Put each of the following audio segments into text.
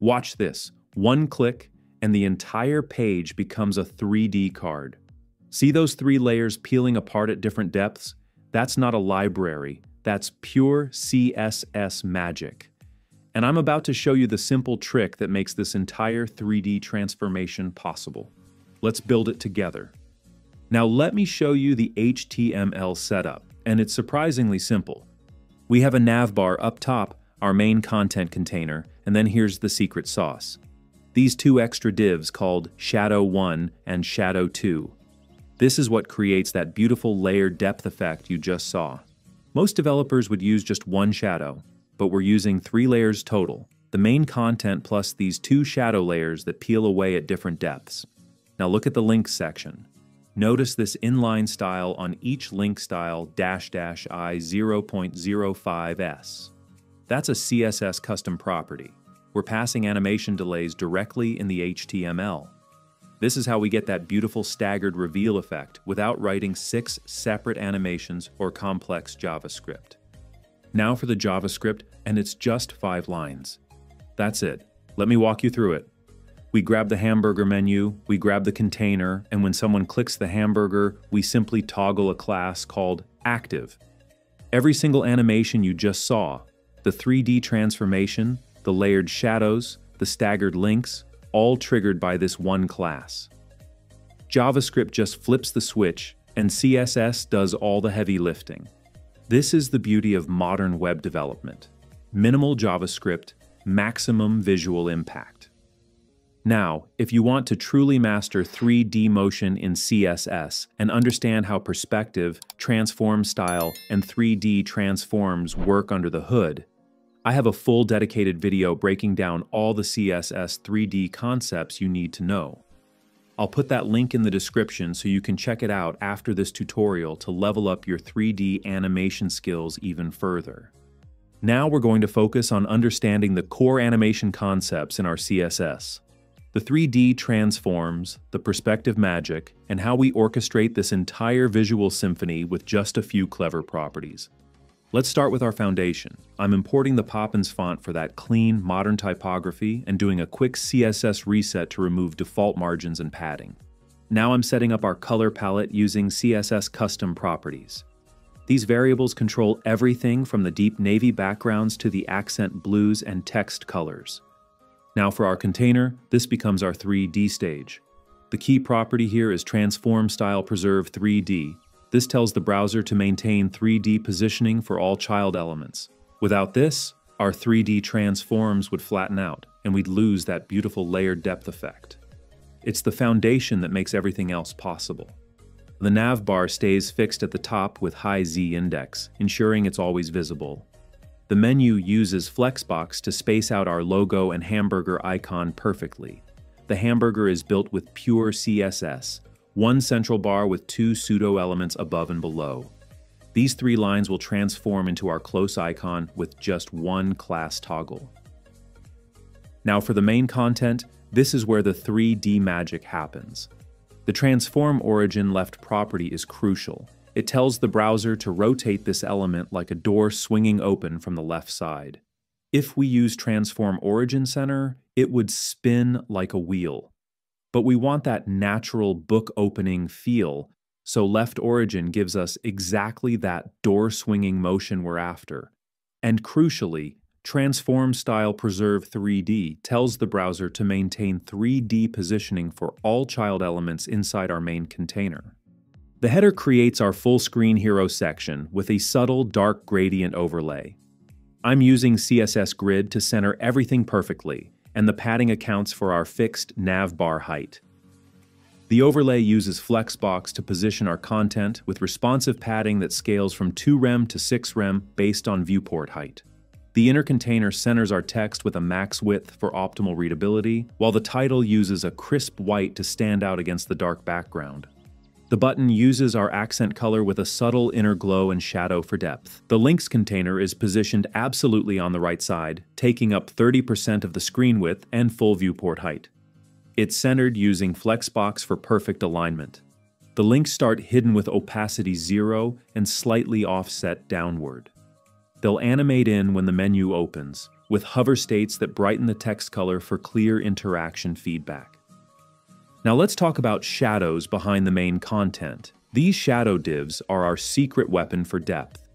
Watch this. One click, and the entire page becomes a 3D card. See those three layers peeling apart at different depths? That's not a library. That's pure CSS magic. And I'm about to show you the simple trick that makes this entire 3D transformation possible. Let's build it together. Now let me show you the HTML setup, and it's surprisingly simple. We have a navbar up top, our main content container, and then here's the secret sauce. These two extra divs called Shadow 1 and Shadow 2. This is what creates that beautiful layered depth effect you just saw. Most developers would use just one shadow, but we're using three layers total, the main content plus these two shadow layers that peel away at different depths. Now look at the links section. Notice this inline style on each link style dash dash i 0.05s. That's a CSS custom property. We're passing animation delays directly in the HTML. This is how we get that beautiful staggered reveal effect without writing six separate animations or complex JavaScript. Now for the JavaScript, and it's just five lines. That's it. Let me walk you through it. We grab the hamburger menu, we grab the container, and when someone clicks the hamburger, we simply toggle a class called active. Every single animation you just saw, the 3D transformation, the layered shadows, the staggered links, all triggered by this one class. JavaScript just flips the switch, and CSS does all the heavy lifting. This is the beauty of modern web development. Minimal JavaScript, maximum visual impact. Now, if you want to truly master 3D motion in CSS and understand how perspective, transform style, and 3D transforms work under the hood, I have a full dedicated video breaking down all the CSS 3D concepts you need to know. I'll put that link in the description so you can check it out after this tutorial to level up your 3D animation skills even further. Now we're going to focus on understanding the core animation concepts in our CSS. The 3D transforms, the perspective magic, and how we orchestrate this entire visual symphony with just a few clever properties. Let's start with our foundation. I'm importing the Poppins font for that clean, modern typography and doing a quick CSS reset to remove default margins and padding. Now I'm setting up our color palette using CSS custom properties. These variables control everything from the deep navy backgrounds to the accent blues and text colors. Now for our container, this becomes our 3D stage. The key property here is Transform Style Preserve 3D. This tells the browser to maintain 3D positioning for all child elements. Without this, our 3D transforms would flatten out, and we'd lose that beautiful layered depth effect. It's the foundation that makes everything else possible. The nav bar stays fixed at the top with high Z index, ensuring it's always visible. The menu uses Flexbox to space out our logo and hamburger icon perfectly. The hamburger is built with pure CSS, one central bar with two pseudo elements above and below. These three lines will transform into our close icon with just one class toggle. Now for the main content, this is where the 3D magic happens. The transform origin left property is crucial. It tells the browser to rotate this element like a door swinging open from the left side. If we use Transform Origin Center, it would spin like a wheel. But we want that natural book opening feel, so left origin gives us exactly that door swinging motion we're after. And crucially, Transform Style Preserve 3D tells the browser to maintain 3D positioning for all child elements inside our main container. The header creates our full screen hero section with a subtle dark gradient overlay. I'm using CSS Grid to center everything perfectly, and the padding accounts for our fixed nav bar height. The overlay uses Flexbox to position our content with responsive padding that scales from 2 rem to 6 rem based on viewport height. The inner container centers our text with a max width for optimal readability, while the title uses a crisp white to stand out against the dark background. The button uses our accent color with a subtle inner glow and shadow for depth. The links container is positioned absolutely on the right side, taking up 30% of the screen width and full viewport height. It's centered using Flexbox for perfect alignment. The links start hidden with opacity 0 and slightly offset downward. They'll animate in when the menu opens, with hover states that brighten the text color for clear interaction feedback. Now let's talk about shadows behind the main content. These shadow divs are our secret weapon for depth.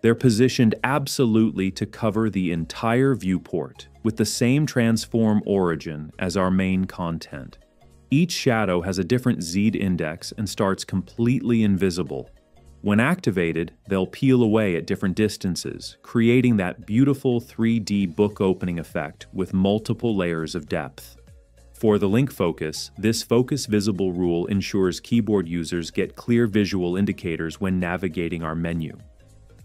They're positioned absolutely to cover the entire viewport with the same transform origin as our main content. Each shadow has a different Z index and starts completely invisible. When activated, they'll peel away at different distances, creating that beautiful 3D book opening effect with multiple layers of depth. For the link focus, this focus visible rule ensures keyboard users get clear visual indicators when navigating our menu.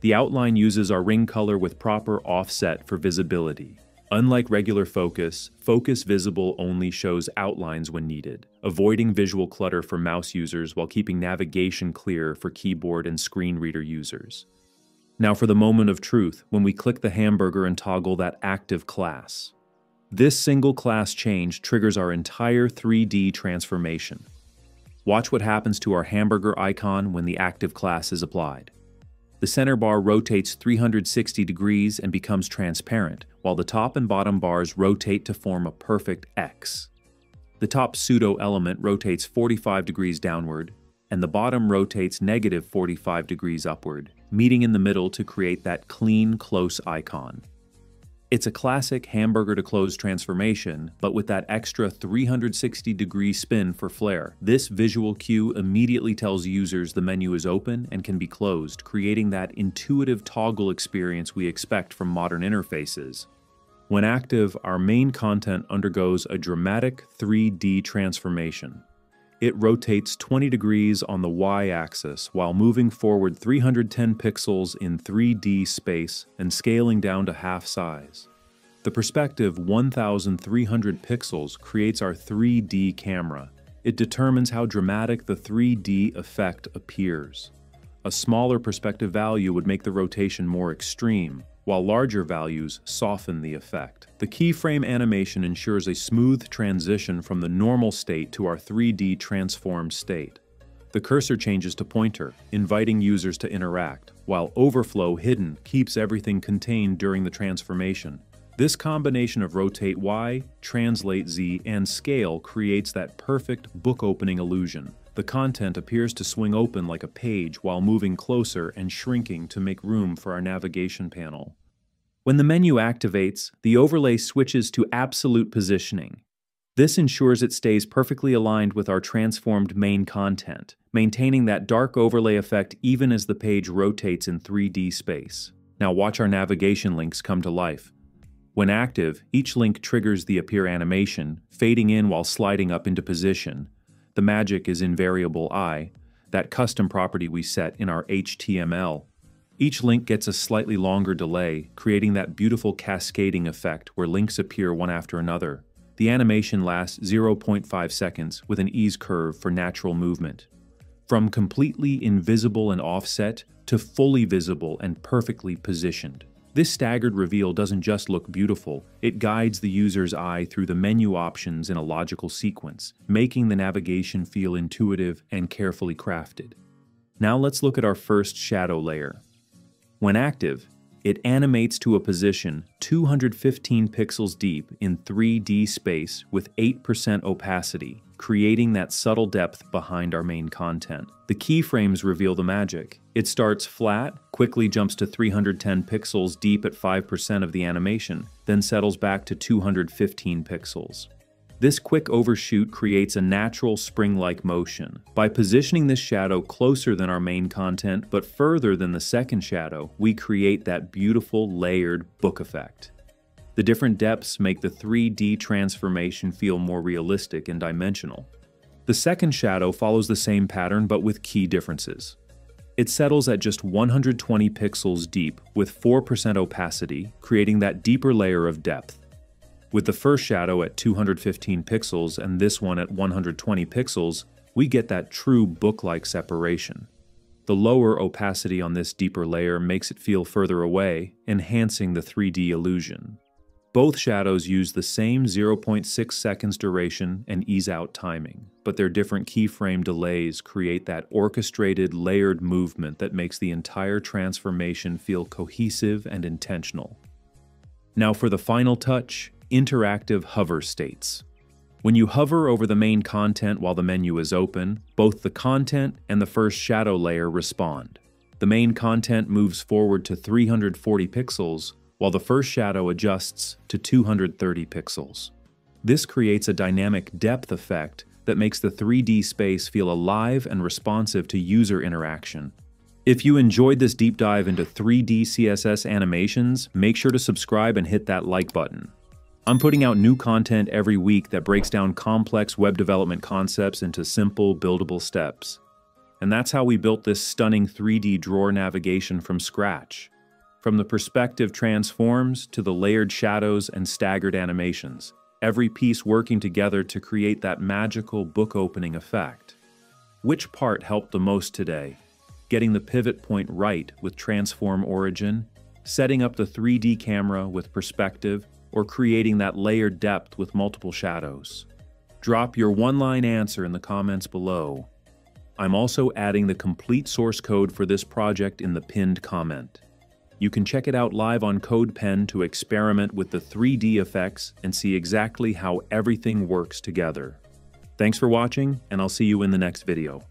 The outline uses our ring color with proper offset for visibility. Unlike regular focus, Focus Visible only shows outlines when needed, avoiding visual clutter for mouse users while keeping navigation clear for keyboard and screen reader users. Now for the moment of truth, when we click the hamburger and toggle that active class. This single class change triggers our entire 3D transformation. Watch what happens to our hamburger icon when the active class is applied. The center bar rotates 360 degrees and becomes transparent, while the top and bottom bars rotate to form a perfect X. The top pseudo element rotates 45 degrees downward, and the bottom rotates negative 45 degrees upward, meeting in the middle to create that clean, close icon. It's a classic hamburger to close transformation, but with that extra 360 degree spin for flair. This visual cue immediately tells users the menu is open and can be closed, creating that intuitive toggle experience we expect from modern interfaces. When active, our main content undergoes a dramatic 3D transformation. It rotates 20 degrees on the y-axis while moving forward 310 pixels in 3D space and scaling down to half size. The perspective 1300 pixels creates our 3D camera. It determines how dramatic the 3D effect appears. A smaller perspective value would make the rotation more extreme, while larger values soften the effect. The keyframe animation ensures a smooth transition from the normal state to our 3D transformed state. The cursor changes to pointer, inviting users to interact, while overflow hidden keeps everything contained during the transformation. This combination of rotate Y, translate Z, and scale creates that perfect book opening illusion. The content appears to swing open like a page while moving closer and shrinking to make room for our navigation panel. When the menu activates, the overlay switches to absolute positioning. This ensures it stays perfectly aligned with our transformed main content, maintaining that dark overlay effect even as the page rotates in 3D space. Now watch our navigation links come to life. When active, each link triggers the appear animation, fading in while sliding up into position, the magic is in variable I, that custom property we set in our HTML. Each link gets a slightly longer delay, creating that beautiful cascading effect where links appear one after another. The animation lasts 0.5 seconds with an ease curve for natural movement. From completely invisible and offset to fully visible and perfectly positioned. This staggered reveal doesn't just look beautiful, it guides the user's eye through the menu options in a logical sequence, making the navigation feel intuitive and carefully crafted. Now let's look at our first shadow layer. When active, it animates to a position 215 pixels deep in 3D space with 8% opacity, creating that subtle depth behind our main content. The keyframes reveal the magic. It starts flat, quickly jumps to 310 pixels deep at 5% of the animation, then settles back to 215 pixels. This quick overshoot creates a natural spring-like motion. By positioning this shadow closer than our main content, but further than the second shadow, we create that beautiful layered book effect. The different depths make the 3D transformation feel more realistic and dimensional. The second shadow follows the same pattern but with key differences. It settles at just 120 pixels deep with 4% opacity, creating that deeper layer of depth. With the first shadow at 215 pixels and this one at 120 pixels, we get that true book-like separation. The lower opacity on this deeper layer makes it feel further away, enhancing the 3D illusion. Both shadows use the same 0.6 seconds duration and ease out timing, but their different keyframe delays create that orchestrated, layered movement that makes the entire transformation feel cohesive and intentional. Now for the final touch, interactive hover states. When you hover over the main content while the menu is open, both the content and the first shadow layer respond. The main content moves forward to 340 pixels, while the first shadow adjusts to 230 pixels. This creates a dynamic depth effect that makes the 3D space feel alive and responsive to user interaction. If you enjoyed this deep dive into 3D CSS animations, make sure to subscribe and hit that like button. I'm putting out new content every week that breaks down complex web development concepts into simple, buildable steps. And that's how we built this stunning 3D drawer navigation from scratch. From the perspective transforms to the layered shadows and staggered animations, every piece working together to create that magical book opening effect. Which part helped the most today? Getting the pivot point right with transform origin, setting up the 3D camera with perspective, or creating that layered depth with multiple shadows? Drop your one-line answer in the comments below. I'm also adding the complete source code for this project in the pinned comment. You can check it out live on CodePen to experiment with the 3D effects and see exactly how everything works together. Thanks for watching, and I'll see you in the next video.